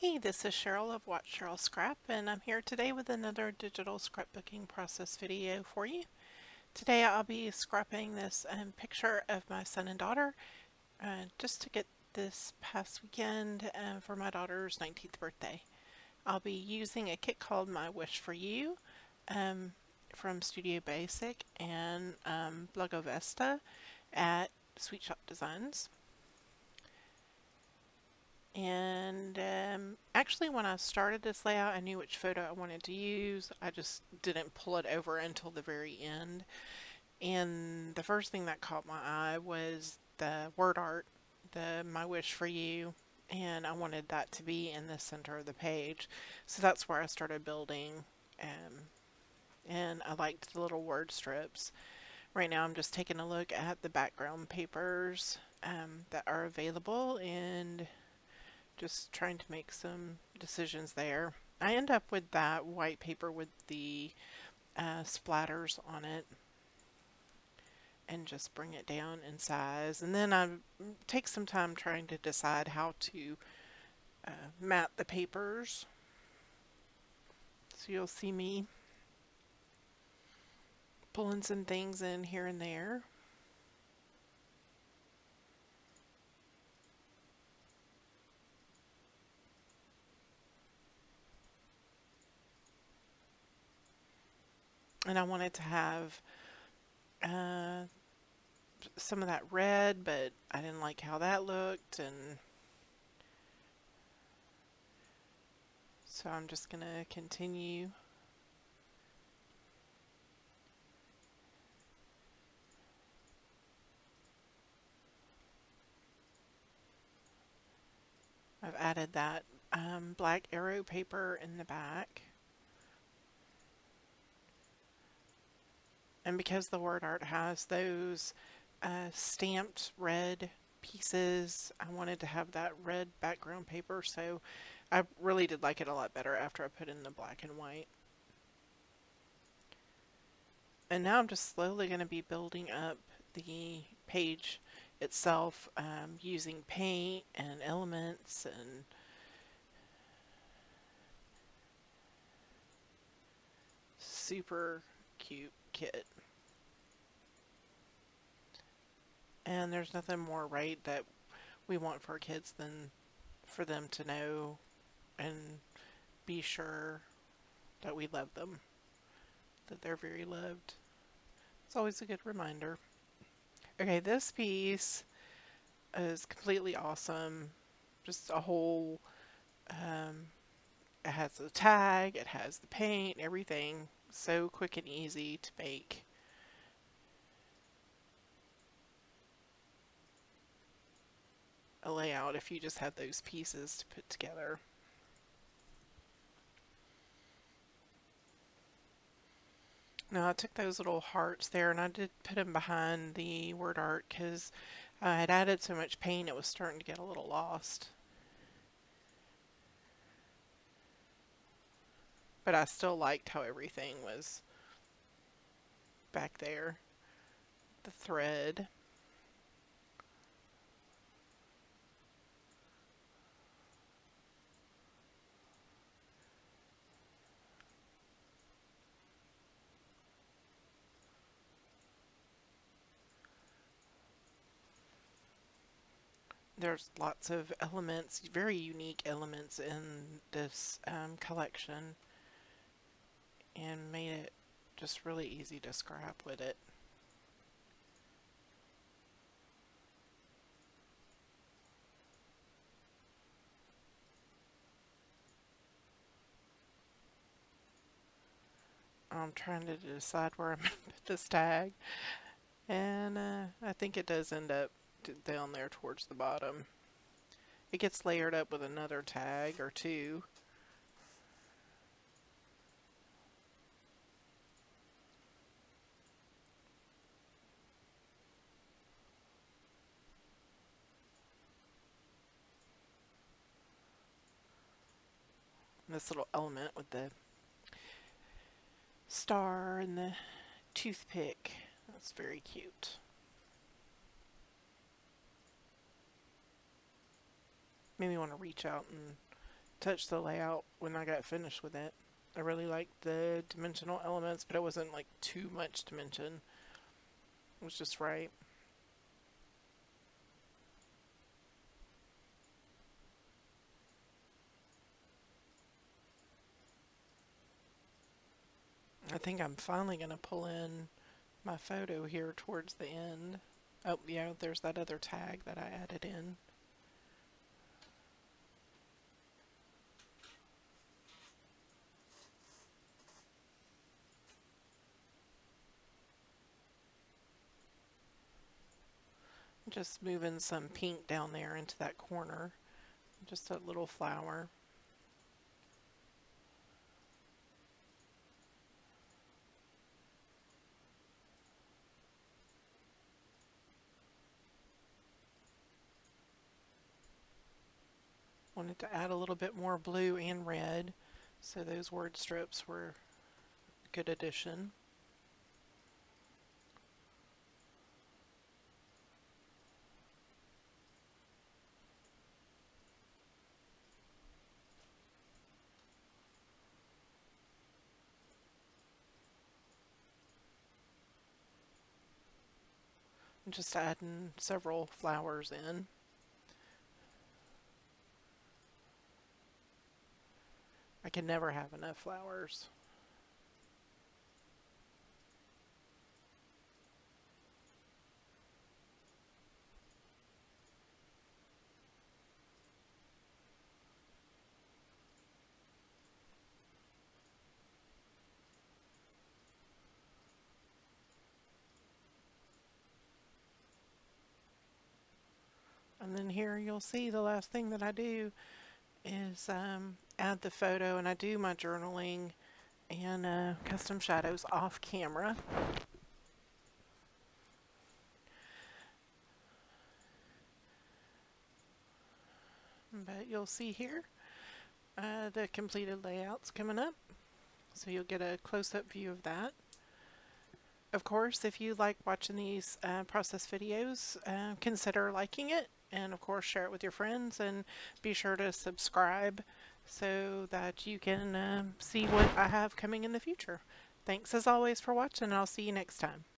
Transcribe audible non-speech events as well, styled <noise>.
Hey, this is Cheryl of Watch Cheryl Scrap, and I'm here today with another digital scrapbooking process video for you. Today I'll be scrapping this um, picture of my son and daughter uh, just to get this past weekend uh, for my daughter's 19th birthday. I'll be using a kit called My Wish for You um, from Studio Basic and um, Blagovesta at Sweet Shoppe Designs. And um, actually when I started this layout, I knew which photo I wanted to use. I just didn't pull it over until the very end. And the first thing that caught my eye was the word art, the My Wish for You. And I wanted that to be in the center of the page. So that's where I started building. Um, and I liked the little word strips. Right now I'm just taking a look at the background papers um, that are available and just trying to make some decisions there. I end up with that white paper with the uh, splatters on it and just bring it down in size. And then I take some time trying to decide how to uh, mat the papers. So you'll see me pulling some things in here and there and I wanted to have uh, some of that red, but I didn't like how that looked, and so I'm just going to continue. I've added that um, black arrow paper in the back. And because the word art has those uh, stamped red pieces, I wanted to have that red background paper, so I really did like it a lot better after I put in the black and white. And now I'm just slowly going to be building up the page itself um, using paint and elements and super cute kit. And there's nothing more right that we want for our kids than for them to know and be sure that we love them, that they're very loved. It's always a good reminder. Okay, this piece is completely awesome. Just a whole, um, it has the tag, it has the paint, everything. So quick and easy to make. A layout if you just have those pieces to put together. Now I took those little hearts there and I did put them behind the word art because uh, I had added so much paint it was starting to get a little lost. But I still liked how everything was back there. The thread. There's lots of elements, very unique elements in this um, collection and made it just really easy to scrap with it. I'm trying to decide where I'm <laughs> going to put this tag and uh, I think it does end up down there towards the bottom. It gets layered up with another tag or two. this little element with the star and the toothpick. That's very cute. Made me want to reach out and touch the layout when I got finished with it. I really liked the dimensional elements, but it wasn't like too much dimension. It was just right. I think I'm finally going to pull in my photo here towards the end. Oh, yeah, there's that other tag that I added in. Just moving some pink down there into that corner. Just a little flower. Wanted to add a little bit more blue and red, so those word strips were a good addition. Just adding several flowers in. I can never have enough flowers. And then here you'll see the last thing that I do is um, add the photo and I do my journaling and uh, custom shadows off camera. But you'll see here uh, the completed layouts coming up. So you'll get a close-up view of that. Of course, if you like watching these uh, process videos, uh, consider liking it and of course share it with your friends and be sure to subscribe so that you can uh, see what I have coming in the future. Thanks as always for watching and I'll see you next time.